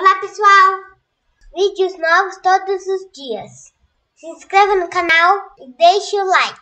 Olá pessoal! Vídeos novos todos os dias. Se inscreva no canal e deixe o like.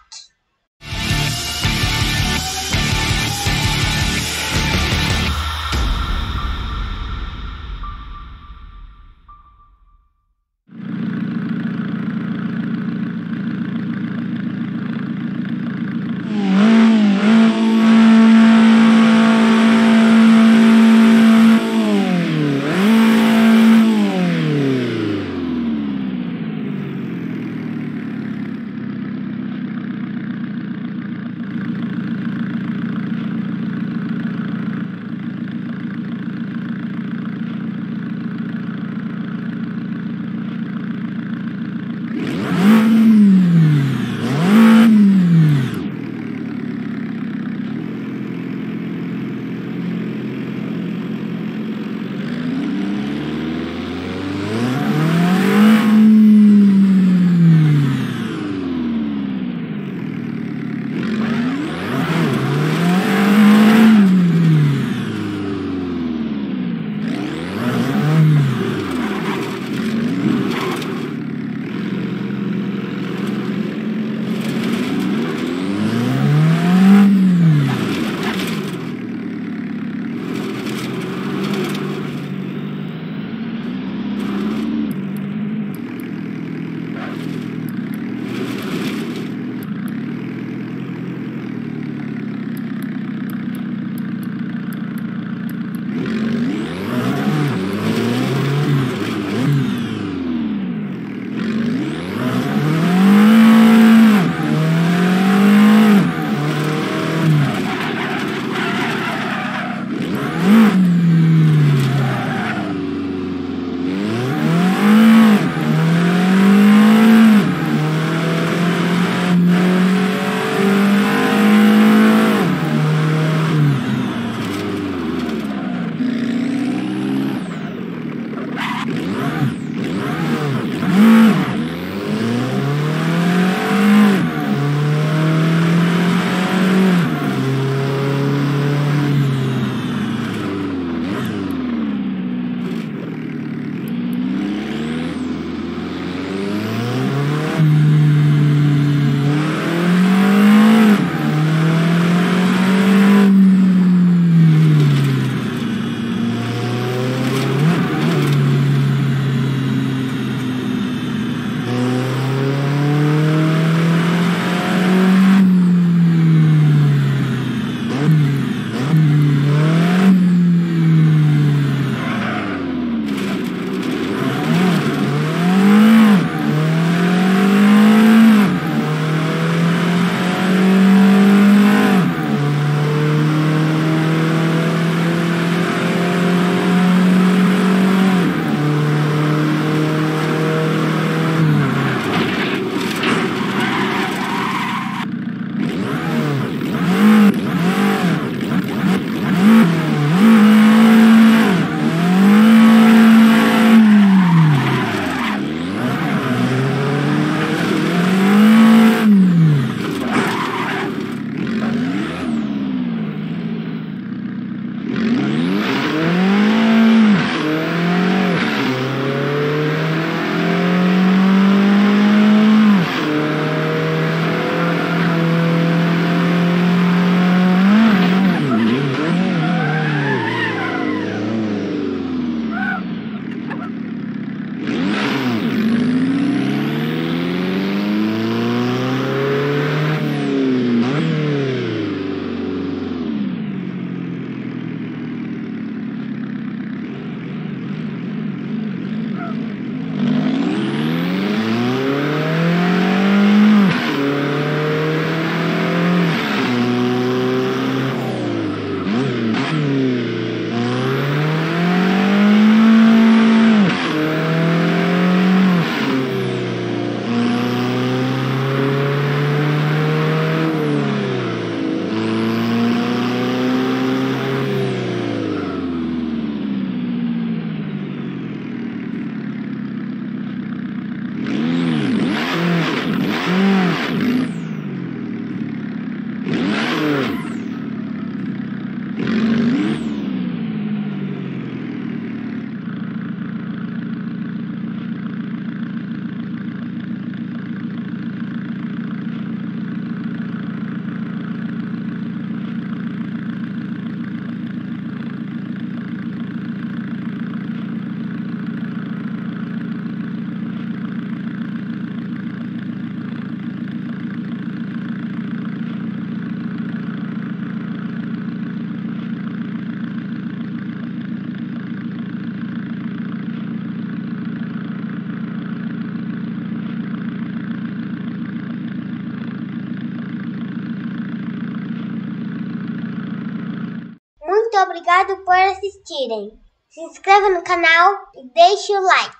Muito obrigado por assistirem. Se inscreva no canal e deixe o like.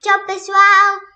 Tchau, pessoal!